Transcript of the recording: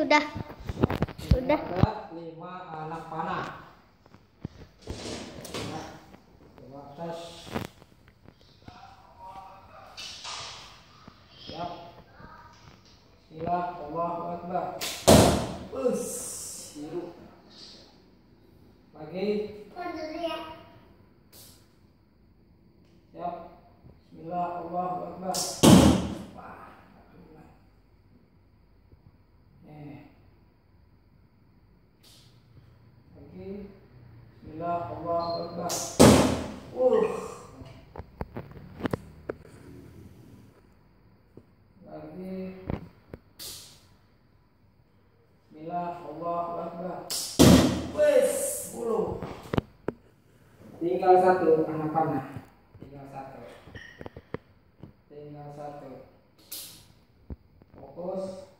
udah. Udah. Ada lima anak panah. Coba tes. Siap. Bismillah, Allahu Akbar. Us. Lagi. Bismillah, Allahu Akbar. Wah, alhamdulillah. Nih. Lagi. Bismillah, Allahu Akbar. Uh. Lagi. Bismillah, Allahu Akbar. Wes, 10. Tinggal satu anak panah. Tinggal satu. Tinggal satu. Fokus.